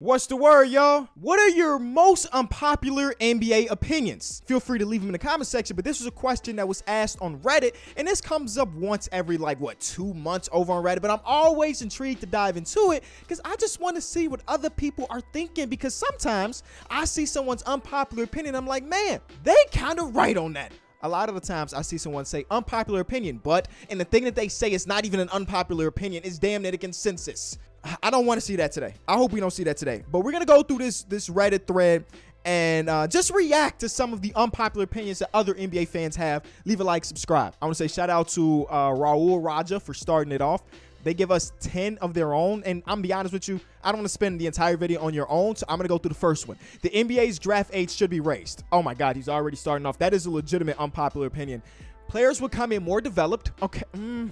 What's the word, y'all? What are your most unpopular NBA opinions? Feel free to leave them in the comment section, but this was a question that was asked on Reddit, and this comes up once every, like, what, two months over on Reddit, but I'm always intrigued to dive into it because I just want to see what other people are thinking because sometimes I see someone's unpopular opinion, I'm like, man, they kind of right on that a lot of the times I see someone say unpopular opinion, but and the thing that they say is not even an unpopular opinion, is damn near a consensus. I don't want to see that today. I hope we don't see that today. But we're gonna go through this this Reddit thread and uh, just react to some of the unpopular opinions that other NBA fans have. Leave a like, subscribe. I want to say shout out to uh, Raul Raja for starting it off. They give us 10 of their own. And I'm be honest with you, I don't want to spend the entire video on your own. So I'm going to go through the first one. The NBA's draft age should be raised. Oh my God, he's already starting off. That is a legitimate unpopular opinion. Players will come in more developed. Okay. Mm,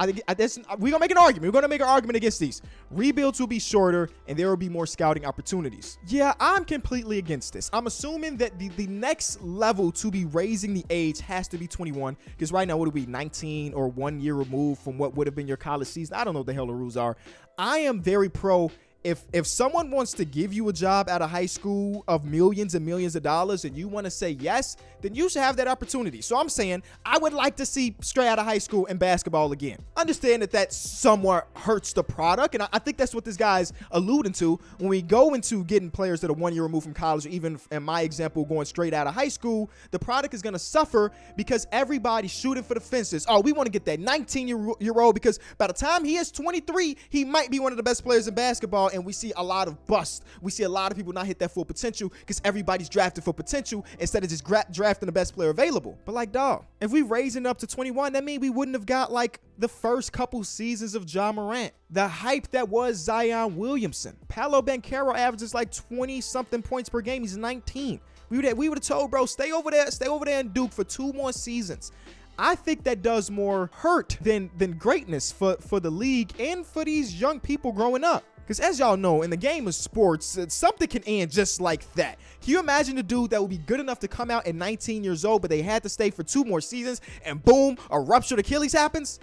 I think we're gonna make an argument. We're gonna make an argument against these. Rebuilds will be shorter, and there will be more scouting opportunities. Yeah, I'm completely against this. I'm assuming that the, the next level to be raising the age has to be 21, because right now would it be 19 or one year removed from what would have been your college season? I don't know what the hell the rules are. I am very pro if if someone wants to give you a job at a high school of millions and millions of dollars and you want to say yes, then you should have that opportunity. So I'm saying I would like to see straight out of high school and basketball again. Understand that that somewhat hurts the product, and I, I think that's what this guy's alluding to when we go into getting players that are one year removed from college, or even in my example, going straight out of high school. The product is going to suffer because everybody's shooting for the fences. Oh, we want to get that 19 year, year old because by the time he is 23, he might be one of the best players in basketball and we see a lot of bust. We see a lot of people not hit that full potential because everybody's drafted for potential instead of just drafting the best player available. But like, dog, if we raising up to 21, that means we wouldn't have got like the first couple seasons of Ja Morant. The hype that was Zion Williamson. Paolo Banchero averages like 20 something points per game. He's 19. We would have, we would have told bro, stay over there, stay over there in Duke for two more seasons. I think that does more hurt than than greatness for for the league and for these young people growing up. Because as y'all know, in the game of sports, uh, something can end just like that. Can you imagine a dude that would be good enough to come out at 19 years old, but they had to stay for two more seasons, and boom, a ruptured Achilles happens?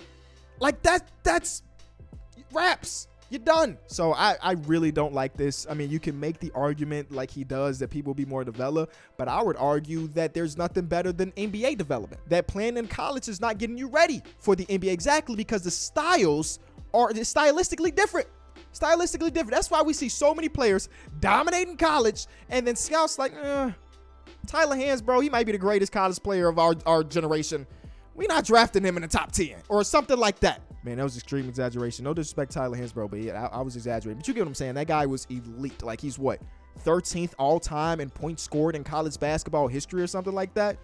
Like that, that's raps. You're done. So I, I really don't like this. I mean, you can make the argument like he does that people be more developed, but I would argue that there's nothing better than NBA development. That playing in college is not getting you ready for the NBA exactly because the styles are stylistically different stylistically different. That's why we see so many players dominating college, and then scouts like, eh, Tyler Hansbrough, he might be the greatest college player of our, our generation. we not drafting him in the top 10 or something like that. Man, that was extreme exaggeration. No disrespect, Tyler Hansbrough, but yeah, I, I was exaggerating. But you get what I'm saying. That guy was elite. Like he's what 13th all time in points scored in college basketball history or something like that.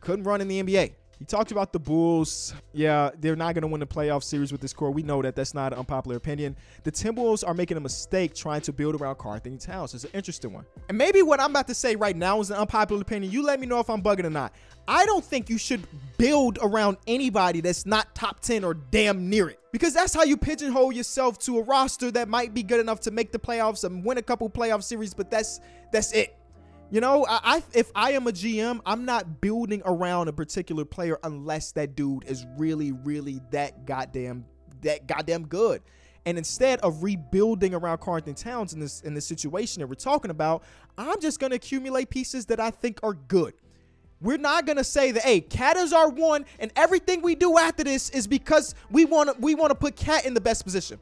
Couldn't run in the NBA. He talked about the Bulls. Yeah, they're not going to win the playoff series with this core. We know that. That's not an unpopular opinion. The Timberwolves are making a mistake trying to build around Karl-Anthony Towns. It's an interesting one. And maybe what I'm about to say right now is an unpopular opinion. You let me know if I'm bugging or not. I don't think you should build around anybody that's not top 10 or damn near it. Because that's how you pigeonhole yourself to a roster that might be good enough to make the playoffs and win a couple playoff series, but that's that's it. You know, I, I, if I am a GM, I'm not building around a particular player unless that dude is really, really that goddamn that goddamn good. And instead of rebuilding around Karl-Anthony Towns in this in this situation that we're talking about, I'm just gonna accumulate pieces that I think are good. We're not gonna say that, hey, KAT is our one, and everything we do after this is because we want to we want to put KAT in the best position.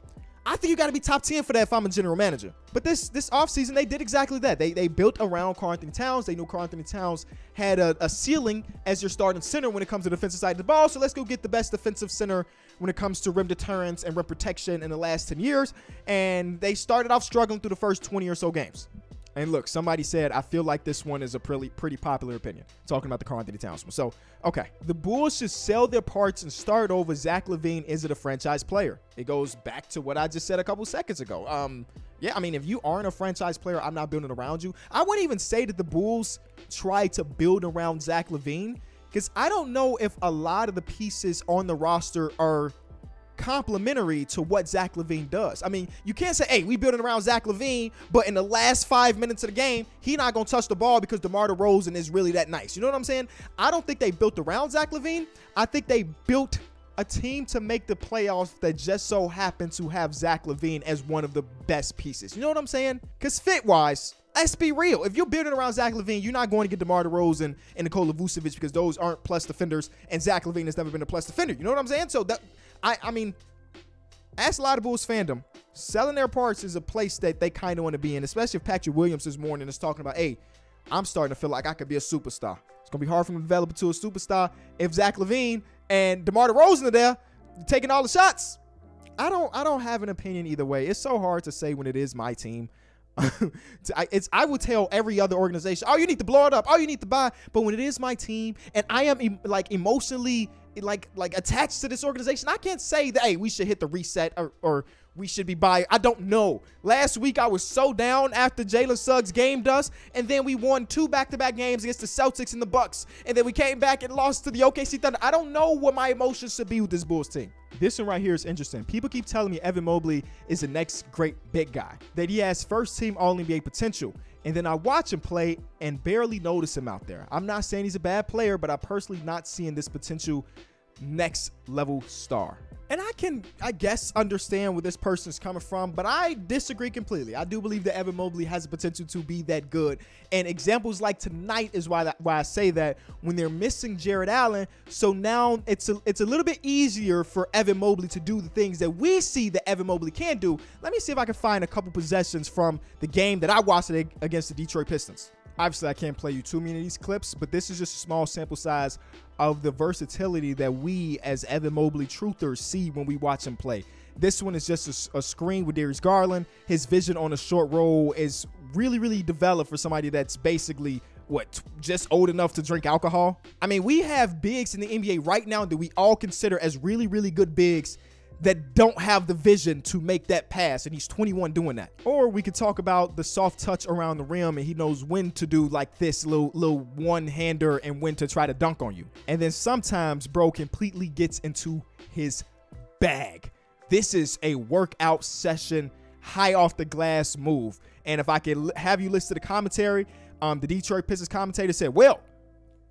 I think you got to be top 10 for that if I'm a general manager. But this this offseason, they did exactly that. They they built around Karl-Anthony Towns. They knew Karl-Anthony Towns had a, a, ceiling as your starting center when it comes to defensive side of the ball. So let's go get the best defensive center when it comes to rim deterrence and rim protection in the last 10 years. And they started off struggling through the first 20 or so games. And look, somebody said, I feel like this one is a pretty pretty popular opinion. Talking about the Karl-Anthony Towns one. So, okay. The Bulls should sell their parts and start over. Zach LaVine isn't a franchise player. It goes back to what I just said a couple seconds ago. Um, yeah, I mean, if you aren't a franchise player, I'm not building around you. I wouldn't even say that the Bulls try to build around Zach LaVine because I don't know if a lot of the pieces on the roster are complementary to what Zach LaVine does. I mean, you can't say, hey, we building around Zach LaVine, but in the last five minutes of the game, he not gonna touch the ball because DeMar DeRozan is really that nice. You know what I'm saying? I don't think they built around Zach LaVine. I think they built a team to make the playoffs that just so happen to have Zach LaVine as one of the best pieces. You know what I'm saying? Because fit wise, let's be real. If you're building around Zach LaVine, you're not going to get DeMar DeRozan and Nikola Vucevic because those aren't plus defenders, and Zach LaVine has never been a plus defender. You know what I'm saying? So that I I mean, as a lot of Bulls fandom, selling their parts is a place that they kind of want to be in, especially if Patrick Williams this morning is talking about, hey, I'm starting to feel like I could be a superstar. It's gonna be hard for him to develop into a superstar if Zach LaVine and DeMar DeRozan are there taking all the shots. I don't I don't have an opinion either way. It's so hard to say when it is my team. it's I would tell every other organization, oh, you need to blow it up, oh, you need to buy. But when it is my team, and I am like emotionally like like attached to this organization, I can't say that hey, we should hit the reset or, or we should be buying. I don't know. Last week I was so down after Jalen Suggs gamed us, and then we won two back-to-back games against the Celtics and the Bucks, and then we came back and lost to the OKC Thunder. I don't know what my emotions should be with this Bulls team. This one right here is interesting. People keep telling me Evan Mobley is the next great big guy, that he has first team All NBA potential. And then I watch him play and barely notice him out there. I'm not saying he's a bad player, but I personally not seeing this potential next level star. And I can, I guess, understand where this person is coming from, but I disagree completely. I do believe that Evan Mobley has the potential to be that good. And examples like tonight is why that, why I say that when they're missing Jarrett Allen, so now it's a, it's a little bit easier for Evan Mobley to do the things that we see that Evan Mobley can do. Let me see if I can find a couple possessions from the game that I watched against the Detroit Pistons. Obviously, I can't play you too many of these clips, but this is just a small sample size of the versatility that we as Evan Mobley truthers see when we watch him play. This one is just a, a, screen with Darius Garland. His vision on a short roll is really, really developed for somebody that's basically what just old enough to drink alcohol. I mean, we have bigs in the NBA right now that we all consider as really, really good bigs that don't have the vision to make that pass, and he's 21 doing that. Or we could talk about the soft touch around the rim, and he knows when to do like this little little one hander and when to try to dunk on you. And then sometimes bro completely gets into his bag. This is a workout session, high off the glass move. And if I could have you listen to the commentary, um, the Detroit Pistons commentator said, "Well,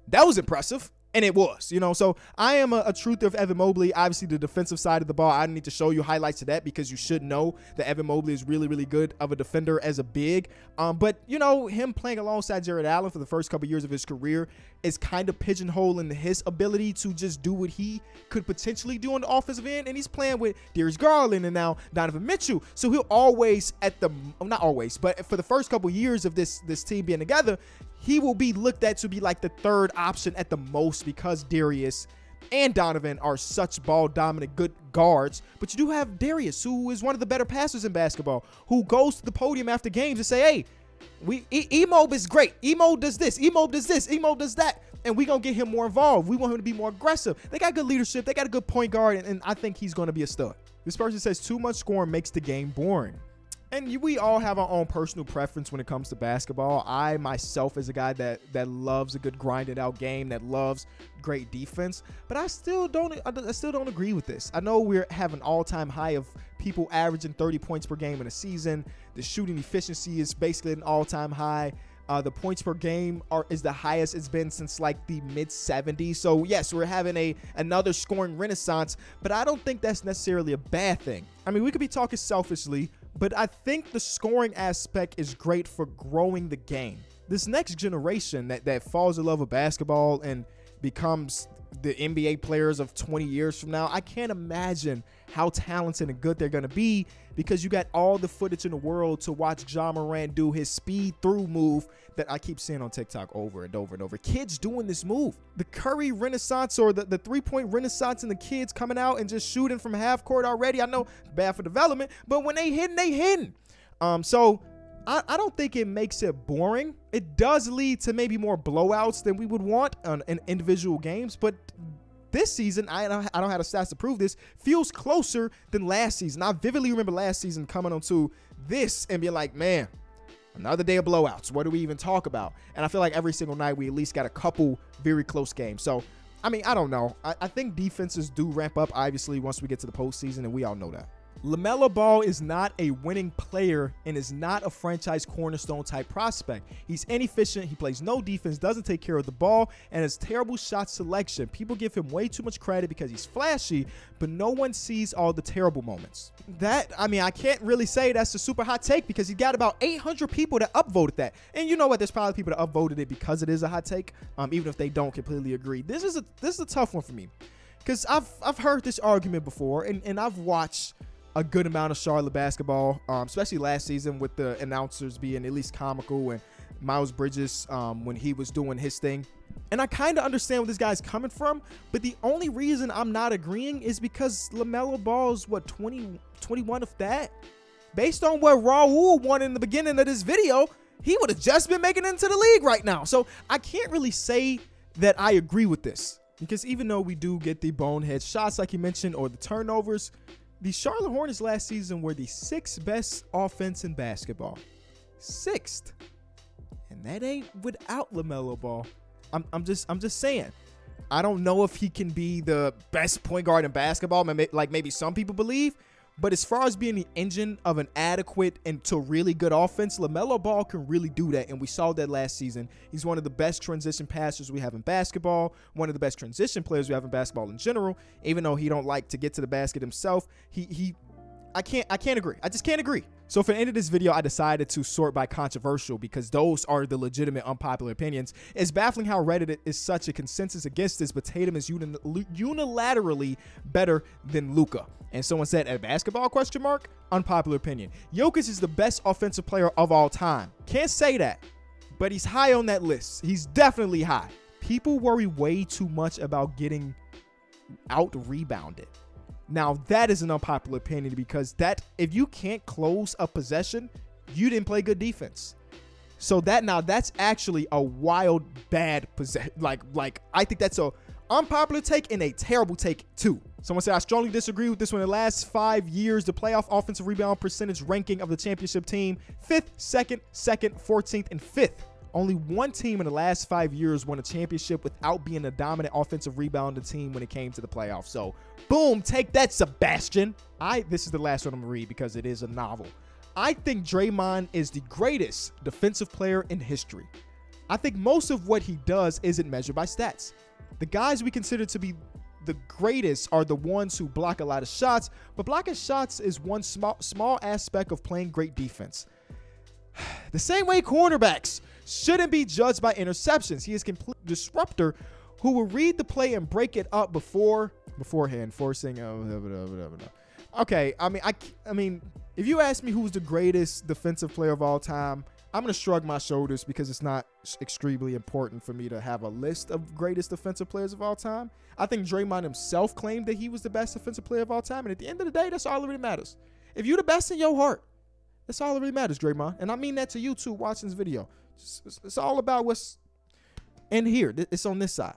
that was impressive." And it was, you know. So I am a, a truth of Evan Mobley. Obviously, the defensive side of the ball, I need to show you highlights of that because you should know that Evan Mobley is really, really good of a defender as a big. Um, but you know, him playing alongside Jarrett Allen for the first couple years of his career is kind of pigeonholing his ability to just do what he could potentially do on the offensive end. And he's playing with Darius Garland and now Donovan Mitchell. So he'll always at the not always, but for the first couple years of this this team being together, he will be looked at to be like the third option at the most because Darius and Donovan are such ball dominant good guards. But you do have Darius, who is one of the better passers in basketball, who goes to the podium after games and say, hey, we e- is great. Emob does this. Emob does this. Emob does that. And we gonna get him more involved. We want him to be more aggressive. They got good leadership. They got a good point guard, and, and I think he's gonna be a stud. This person says too much scoring makes the game boring and we all have our own personal preference when it comes to basketball. I myself is a guy that that loves a good grinded out game, that loves great defense, but I still don't I still don't agree with this. I know we're having all-time high of people averaging 30 points per game in a season. The shooting efficiency is basically an all-time high. Uh, the points per game are is the highest it's been since like the mid 70s. So yes, we're having a another scoring renaissance, but I don't think that's necessarily a bad thing. I mean, we could be talking selfishly, but I think the scoring aspect is great for growing the game. This next generation that, that falls in love with basketball and becomes the NBA players of 20 years from now, I can't imagine how talented and good they're going to be because you got all the footage in the world to watch Ja Morant do his speed through move that I keep seeing on TikTok over and over and over. Kids doing this move. The Curry renaissance or the, the three point renaissance and the kids coming out and just shooting from half court already. I know bad for development, but when they hitting, they hitting. Um, so I, I, don't think it makes it boring. It does lead to maybe more blowouts than we would want on, in individual games, but this season, I don't, I don't have the stats to prove this, feels closer than last season. I vividly remember last season coming onto this and being like, man, another day of blowouts. What do we even talk about? And I feel like every single night we at least got a couple very close games. So, I mean, I don't know. I, I think defenses do ramp up, obviously, once we get to the postseason, and we all know that. LaMelo Ball is not a winning player and is not a franchise cornerstone type prospect. He's inefficient, he plays no defense, doesn't take care of the ball, and has terrible shot selection. People give him way too much credit because he's flashy, but no one sees all the terrible moments. That, I mean, I can't really say that's a super hot take because he got about 800 people that upvoted that. And you know what? There's probably people that upvoted it because it is a hot take, um, even if they don't completely agree. This is a this is a tough one for me because I've I've heard this argument before, and, and I've watched a good amount of Charlotte basketball, um, especially last season with the announcers being at least comical and Miles Bridges um, when he was doing his thing. And I kind of understand where this guy's coming from, but the only reason I'm not agreeing is because LaMelo Ball's what 20, 21 of that. Based on what Raul won in the beginning of this video, he would have just been making it into the league right now. So I can't really say that I agree with this because even though we do get the bonehead shots, like you mentioned, or the turnovers, the Charlotte Hornets last season were the sixth best offense in basketball. Sixth. And that ain't without LaMelo Ball. I'm, I'm just I'm just saying. I don't know if he can be the best point guard in basketball, like maybe some people believe, but as far as being the engine of an adequate and to really good offense, LaMelo Ball can really do that. And we saw that last season. He's one of the best transition passers we have in basketball, one of the best transition players we have in basketball in general. Even though he don't like to get to the basket himself, he he I can't I can't agree. I just can't agree. So for the end of this video, I decided to sort by controversial because those are the legitimate unpopular opinions. It's baffling how Reddit is such a consensus against this, but Tatum is unilaterally better than Luka. And someone said a basketball question mark, unpopular opinion. Jokic is the best offensive player of all time. Can't say that, but he's high on that list. He's definitely high. People worry way too much about getting out rebounded. Now that is an unpopular opinion because that if you can't close a possession, you didn't play good defense. So that now that's actually a wild bad possession. Like like I think that's a unpopular take and a terrible take too. Someone said I strongly disagree with this one. In the last five years, the playoff offensive rebound percentage ranking of the championship team: fifth, second, second, 14th, and fifth. Only one team in the last five years won a championship without being a dominant offensive rebounding team when it came to the playoffs. So, boom, take that, Sebastian. I this is the last one I'm gonna read because it is a novel. I think Draymond is the greatest defensive player in history. I think most of what he does isn't measured by stats. The guys we consider to be the greatest are the ones who block a lot of shots, but blocking shots is one small small aspect of playing great defense. The same way cornerbacks shouldn't be judged by interceptions. He is complete disruptor who will read the play and break it up before beforehand, forcing. Uh, okay, I mean, I, I mean, if you ask me who's the greatest defensive player of all time, I'm gonna shrug my shoulders because it's not extremely important for me to have a list of greatest defensive players of all time. I think Draymond himself claimed that he was the best defensive player of all time, and at the end of the day, that's all that really matters. If you're the best in your heart, that's all that really matters, Draymond. And I mean that to you too, watching this video. It's, it's all about what's in here. It's on this side.